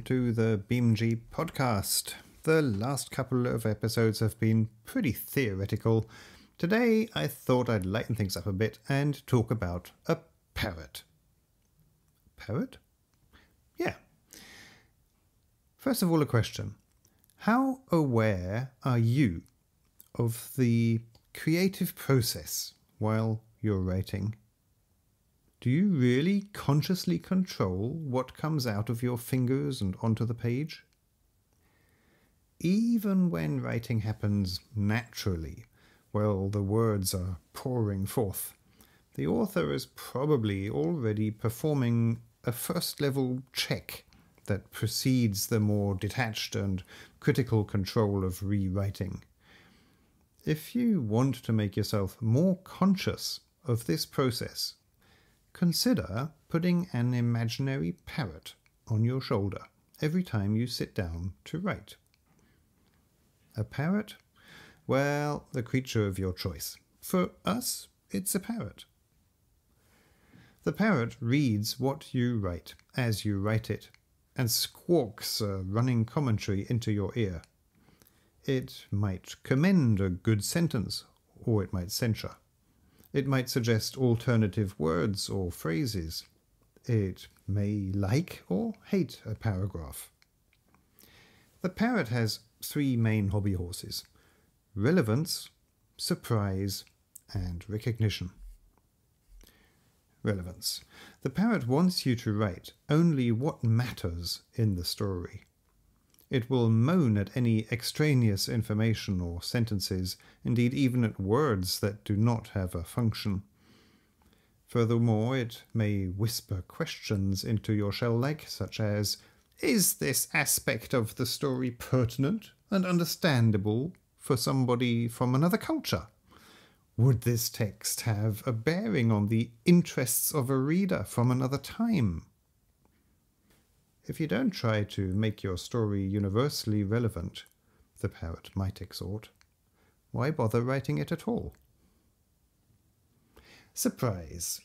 to the Beemgee podcast. The last couple of episodes have been pretty theoretical. Today I thought I'd lighten things up a bit and talk about a parrot. Parrot? Yeah. First of all, a question. How aware are you of the creative process while you're writing? Do you really consciously control what comes out of your fingers and onto the page? Even when writing happens naturally, while the words are pouring forth, the author is probably already performing a first level check that precedes the more detached and critical control of rewriting. If you want to make yourself more conscious of this process, Consider putting an imaginary parrot on your shoulder every time you sit down to write. A parrot? Well, the creature of your choice. For us, it's a parrot. The parrot reads what you write as you write it and squawks a running commentary into your ear. It might commend a good sentence, or it might censure. It might suggest alternative words or phrases. It may like or hate a paragraph. The parrot has three main hobby horses relevance, surprise, and recognition. Relevance. The parrot wants you to write only what matters in the story. It will moan at any extraneous information or sentences, indeed, even at words that do not have a function. Furthermore, it may whisper questions into your shell like, such as Is this aspect of the story pertinent and understandable for somebody from another culture? Would this text have a bearing on the interests of a reader from another time? If you don't try to make your story universally relevant, the parrot might exhort, why bother writing it at all? Surprise.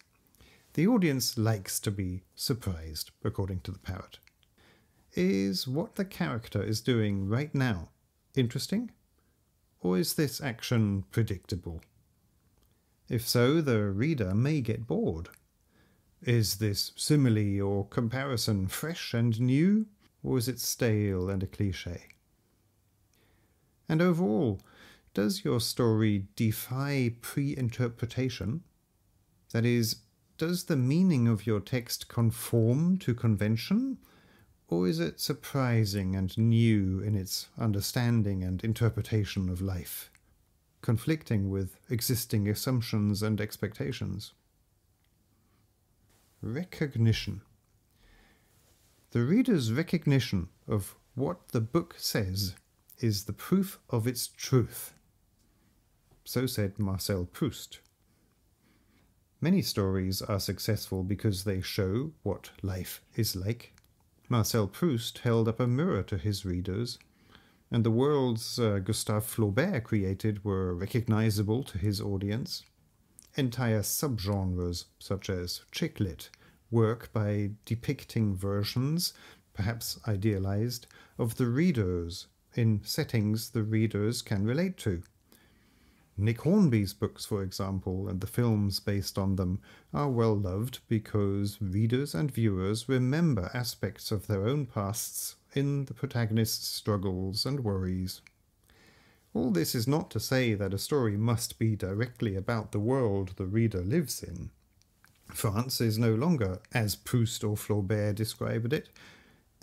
The audience likes to be surprised, according to the parrot. Is what the character is doing right now interesting? Or is this action predictable? If so, the reader may get bored. Is this simile or comparison fresh and new, or is it stale and a cliche? And overall, does your story defy pre interpretation? That is, does the meaning of your text conform to convention, or is it surprising and new in its understanding and interpretation of life, conflicting with existing assumptions and expectations? Recognition. The reader's recognition of what the book says is the proof of its truth. So said Marcel Proust. Many stories are successful because they show what life is like. Marcel Proust held up a mirror to his readers, and the worlds uh, Gustave Flaubert created were recognizable to his audience entire subgenres, such as chick lit, work by depicting versions, perhaps idealized, of the readers in settings the readers can relate to. Nick Hornby's books, for example, and the films based on them, are well loved because readers and viewers remember aspects of their own pasts in the protagonist's struggles and worries. All this is not to say that a story must be directly about the world the reader lives in. France is no longer as Proust or Flaubert described it,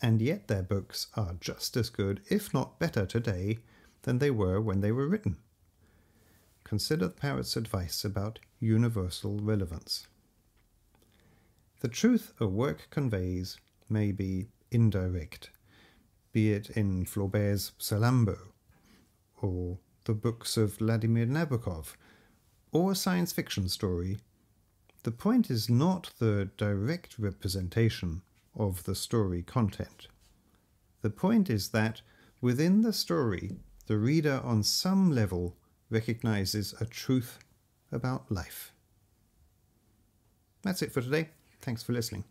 and yet their books are just as good, if not better, today than they were when they were written. Consider the parrot's advice about universal relevance. The truth a work conveys may be indirect, be it in Flaubert's Salammbô or the books of Vladimir Nabokov, or a science fiction story, the point is not the direct representation of the story content. The point is that within the story, the reader on some level recognizes a truth about life. That's it for today. Thanks for listening.